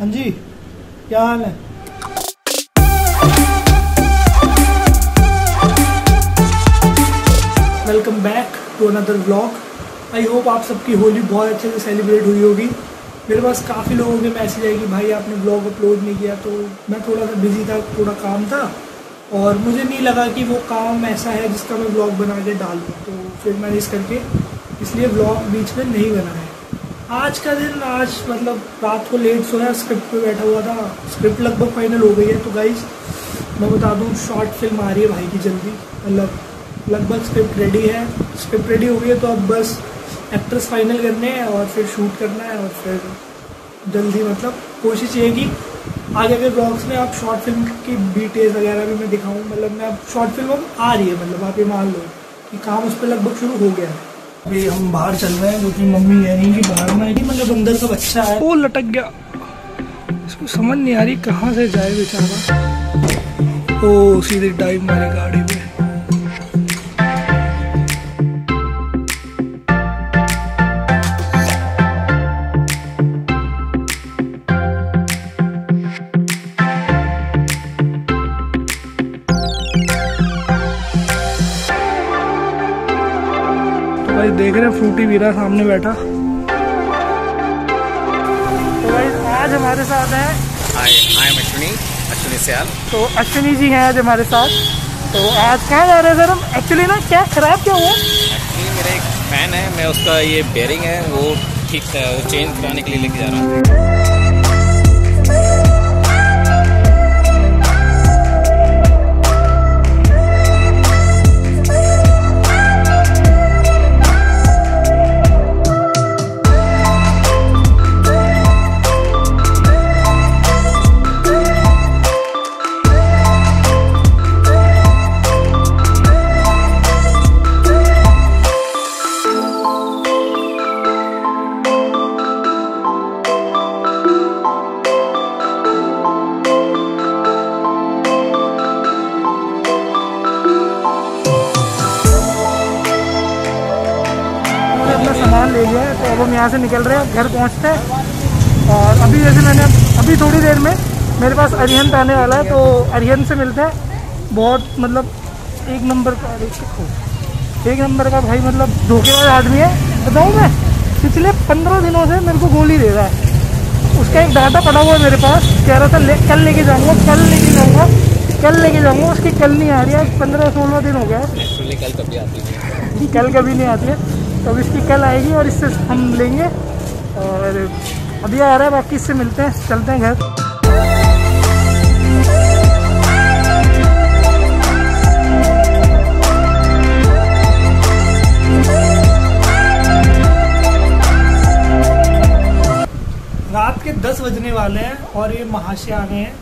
हाँ जी, क्या हाल है? Welcome back to another vlog I hope आप सबकी होली बहुत अच्छे से सेलिब्रेट हुई होगी। मेरे पास काफ़ी लोगों के मैसेज आए कि भाई आपने ब्लॉग अपलोड नहीं किया तो मैं थोड़ा सा बिज़ी था, थोड़ा काम था और मुझे नहीं लगा कि वो काम ऐसा है जिसका मैं ब्लॉग बना के डाल। तो फिर मैंने इस करके, इसलिए ब्लॉग बीच में नहीं बनाया। आज का दिन, आज मतलब रात को लेट सोया स्क्रिप्ट पे बैठा हुआ था। स्क्रिप्ट लगभग फाइनल हो गई है। तो गाइज़ मैं बता दूँ शॉर्ट फ़िल्म आ रही है भाई की जल्दी। मतलब लगभग स्क्रिप्ट रेडी है। स्क्रिप्ट रेडी हो गई है तो अब बस एक्ट्रेस फाइनल करने हैं और फिर शूट करना है और फिर जल्दी मतलब कोशिश ये कि आगे के ब्लॉग्स में आप शॉर्ट फ़िल्म की डिटेल्स वगैरह भी मैं दिखाऊँ। मतलब मैं अब शॉर्ट फ़िल्म अब आ रही है मतलब आप ये मान लो कि काम उस पर लगभग शुरू हो गया है। अभी हम बाहर चल रहे हैं क्योंकि मम्मी कह रही कि बाहर, में मतलब अंदर का बच्चा है। वो लटक गया। इसको समझ नहीं आ रही कहाँ से जाए बेचारा। ओ, सीधे टाइम मेरी गाड़ी में। भाई देख रहे हैं फ्रूटी वीरा सामने बैठा। तो भाई आज हमारे साथ है hi I am Ashwini Ashwini Sayal तो अश्विनी जी हैं आज हमारे साथ। तो आज कहाँ जा रहे हैं सर? हम एक्चुअली ना क्या खराब क्या हुआ? एक्चुअली मेरा एक फ़ैन है मैं उसका ये बेयरिंग है वो ठीक है वो चेंज कराने के लिए लेके जा रहा हूँ। लिया है तो अब हम यहाँ से निकल रहे हैं घर पहुँचते हैं। और अभी जैसे मैंने अभी थोड़ी देर में मेरे पास अरिहंत आने वाला है तो अरिहंत से मिलते हैं। बहुत मतलब एक नंबर का एक नंबर का भाई मतलब धोखेबाज आदमी है। बताऊँ मैं? पिछले पंद्रह दिनों से मेरे को गोली दे रहा है। उसका एक डाटा पड़ा हुआ है मेरे पास। कह रहा था ले, कल लेके जाऊँगा कल लेके जाऊँगा कल लेके जाऊँगा उसकी कल नहीं आ रही है। पंद्रह सोलह दिन हो गया है। कल कभी आती है कल कभी नहीं आती है। तो अब इसकी कल आएगी और इससे हम लेंगे और अभी आ रहा है बाकी इससे मिलते हैं चलते हैं घर। रात के दस बजने वाले हैं और ये महाशय आ गए हैं।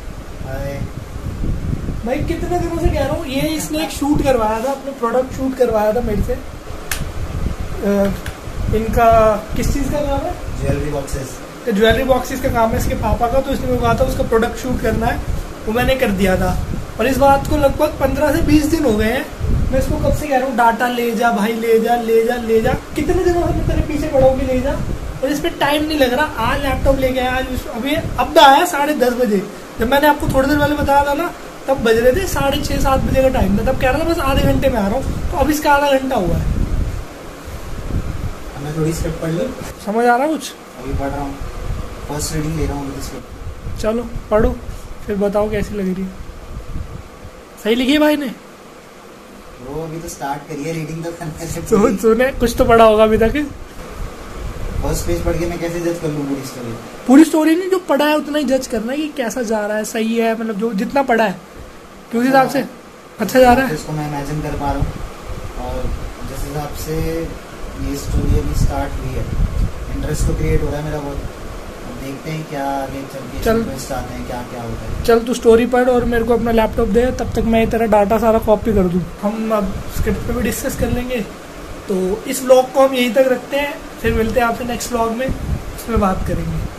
भाई कितने दिनों से कह रहा हूँ ये इसने एक शूट करवाया था अपने प्रोडक्ट शूट करवाया था मेरे से। इनका किस चीज़ का काम है? Jewellery boxes. ज्वेलरी बॉक्सेस का काम है इसके पापा का तो इसने मेरे कहा था उसका प्रोडक्ट शूट करना है वो मैंने कर दिया था। और इस बात को लगभग पंद्रह से बीस दिन हो गए हैं मैं इसको कब से कह रहा हूँ डाटा ले जा भाई ले जा ले जा ले जा। कितने दिनों से मैं तेरे पीछे पड़ोगी ले जा? और इस पर टाइम नहीं लग रहा आज लैपटॉप ले आया आज अभी अब आया साढ़े दस बजे। जब मैंने आपको थोड़ी देर पहले बताया था ना तब बज रहे थे साढ़े छः सात बजे का टाइम था। तब कह रहा था बस आधे घंटे में आ रहा हूँ तो अब इसका आधा घंटा हुआ है। मैं थोड़ी स्क्रिप्ट पढ़ लूँ। समझ आ रहा है कुछ? अभी पढ़ रहा हूँ। फ़र्स्ट रीडिंग ले रहा हूँ स्क्रिप्ट चलो पढ़ो फिर बताओ कैसी लग रही है। सही लिखी है भाई ने? वो अभी तो स्टार्ट करिए रीडिंग तो करने से सुन सुने कुछ तो पढ़ा होगा अभी तक। फ़र्स्ट पेज पढ़ के मैं कैसे जज कर लूँ पूरी स्टोरी पूरी स्टोरी नहीं जो पढ़ा है उतना ही जज करना है कि कैसा जा रहा है सही है मतलब जो जितना पढ़ा है। कि उस हिसाब से? अच्छा जा रहा है। इसको मैं इमेजिन कर पा रहा हूँ। और जिस हिसाब से ये स्टोरी अभी स्टार्ट हुई है। इंटरेस्ट तो क्रिएट हो रहा है मेरा बहुत। देखते हैं क्या आगे चल के चल। आते हैं क्या क्या होता है। चल तू स्टोरी पढ़ और मेरे को अपना लैपटॉप दे तब तक मैं तेरा डाटा सारा कॉपी कर दूँ। हम अब स्क्रिप्ट पे भी डिस्कस कर लेंगे। तो इस ब्लॉग को हम यहीं तक रखते हैं। फिर मिलते हैं आपसे नेक्स्ट ब्लॉग में उसमें बात करेंगे।